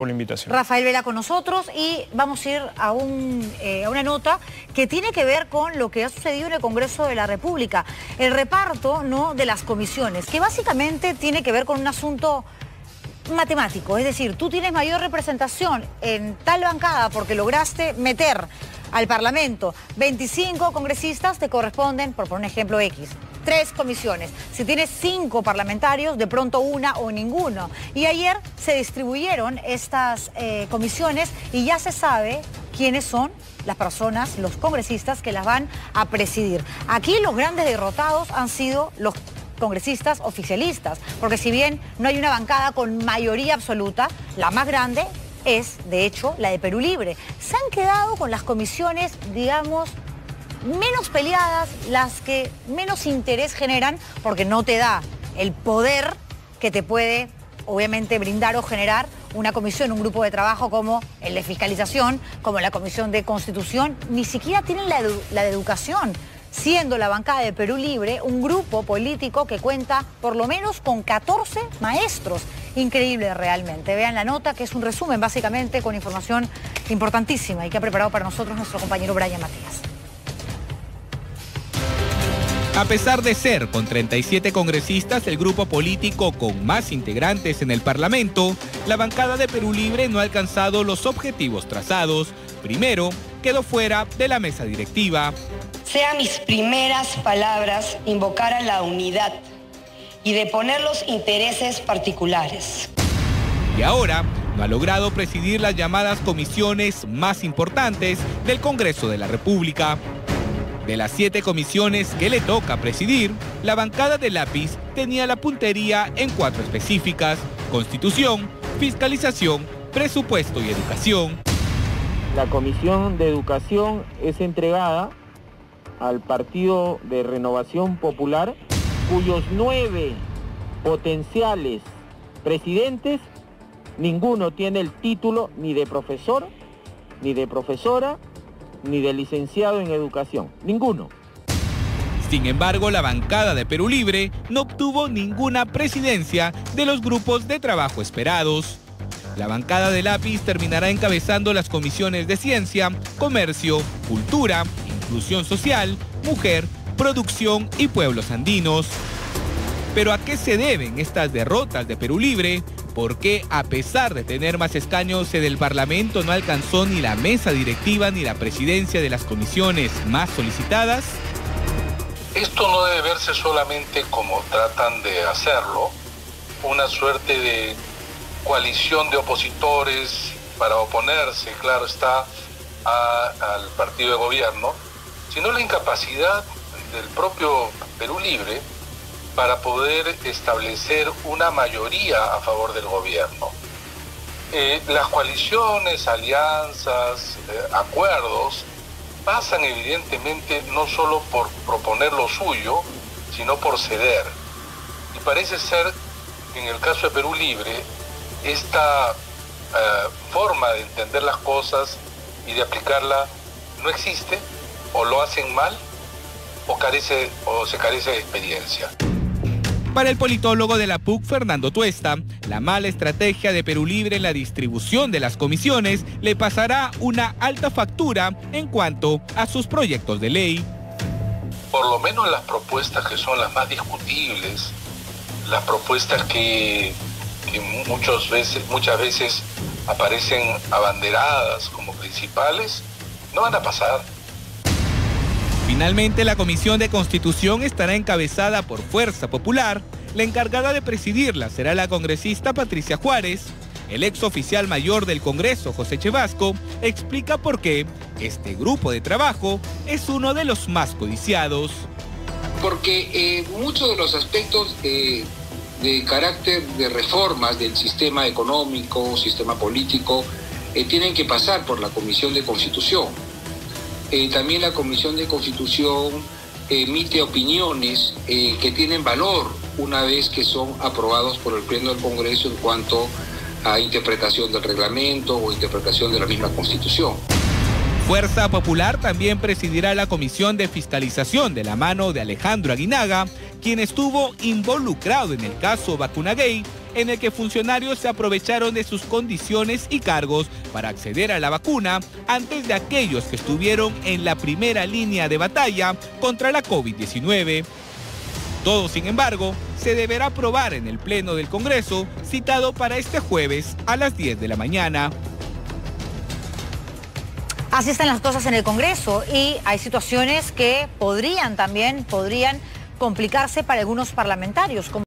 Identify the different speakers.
Speaker 1: la invitación.
Speaker 2: Rafael Vela con nosotros y vamos a ir a, eh, a, una nota que tiene que ver con lo que ha sucedido en el Congreso de la República. El reparto ¿no? de las comisiones, que básicamente tiene que ver con un asunto matemático. Es decir, tú tienes mayor representación en tal bancada porque lograste meter al Parlamento 25 congresistas, te corresponden, por poner un ejemplo X, tres comisiones. Si tienes cinco parlamentarios, de pronto una o ninguno. Y ayer se distribuyeron estas eh, comisiones y ya se sabe quiénes son las personas, los congresistas que las van a presidir. Aquí los grandes derrotados han sido los congresistas oficialistas, porque si bien no hay una bancada con mayoría absoluta, la más grande es, de hecho, la de Perú Libre. Se han quedado con las comisiones, digamos, menos peleadas, las que menos interés generan, porque no te da el poder que te puede, obviamente, brindar o generar una comisión, un grupo de trabajo como el de fiscalización, como la comisión de constitución, ni siquiera tienen la, de educación siendo la bancada de Perú Libre un grupo político que cuenta por lo menos con 14 maestros. Increíble realmente. Vean la nota, que es un resumen básicamente con información importantísima y que ha preparado para nosotros nuestro compañero Brian Matías.
Speaker 3: A pesar de ser con 37 congresistas el grupo político con más integrantes en el Parlamento, la bancada de Perú Libre no ha alcanzado los objetivos trazados. Primero, quedó fuera de la mesa directiva.
Speaker 4: Sean mis primeras palabras invocar a la unidad y de poner los intereses particulares.
Speaker 3: Y ahora no ha logrado presidir las llamadas comisiones más importantes del Congreso de la República. De las siete comisiones que le toca presidir, la bancada de lápiz tenía la puntería en cuatro específicas, constitución, fiscalización, presupuesto y educación.
Speaker 5: La comisión de educación es entregada al Partido de Renovación Popular, cuyos nueve potenciales presidentes, ninguno tiene el título ni de profesor, ni de profesora, ni de licenciado en educación. Ninguno.
Speaker 3: Sin embargo, la bancada de Perú Libre no obtuvo ninguna presidencia de los grupos de trabajo esperados. La bancada de lápiz terminará encabezando las comisiones de ciencia, comercio, cultura, inclusión social, mujer, producción y pueblos andinos. Pero ¿a qué se deben estas derrotas de Perú Libre? ¿Por qué, a pesar de tener más escaños del Parlamento, no alcanzó ni la mesa directiva ni la presidencia de las comisiones más solicitadas?
Speaker 6: Esto no debe verse solamente como tratan de hacerlo, una suerte de coalición de opositores para oponerse, claro está, al partido de gobierno, sino la incapacidad del propio Perú Libre para poder establecer una mayoría a favor del gobierno. Eh, las coaliciones, alianzas, eh, acuerdos pasan evidentemente no solo por proponer lo suyo, sino por ceder. Y parece ser en el caso de Perú Libre, esta eh, forma de entender las cosas y de aplicarla no existe, o lo hacen mal, o, carece, o se carece de experiencia.
Speaker 3: Para el politólogo de la PUC, Fernando Tuesta, la mala estrategia de Perú Libre en la distribución de las comisiones le pasará una alta factura en cuanto a sus proyectos de ley.
Speaker 6: Por lo menos las propuestas que son las más discutibles, las propuestas que, muchas, veces, aparecen abanderadas como principales, no van a pasar.
Speaker 3: Finalmente, la Comisión de Constitución estará encabezada por Fuerza Popular. La encargada de presidirla será la congresista Patricia Juárez. El ex oficial mayor del Congreso, José Chevasco, explica por qué este grupo de trabajo es uno de los más codiciados.
Speaker 7: Porque eh, muchos de los aspectos de carácter de reformas del sistema económico, sistema político, eh, tienen que pasar por la Comisión de Constitución. Eh, también la Comisión de Constitución emite opiniones eh, que tienen valor una vez que son aprobados por el Pleno del Congreso en cuanto a interpretación del reglamento o interpretación de la misma Constitución.
Speaker 3: Fuerza Popular también presidirá la Comisión de Fiscalización de la mano de Alejandro Aguinaga, quien estuvo involucrado en el caso Vacuna Gay en el que funcionarios se aprovecharon de sus condiciones y cargos para acceder a la vacuna antes de aquellos que estuvieron en la primera línea de batalla contra la COVID-19. Todo, sin embargo, se deberá aprobar en el Pleno del Congreso, citado para este jueves a las 10 de la mañana.
Speaker 2: Así están las cosas en el Congreso y hay situaciones que podrían también, podrían complicarse para algunos parlamentarios. Como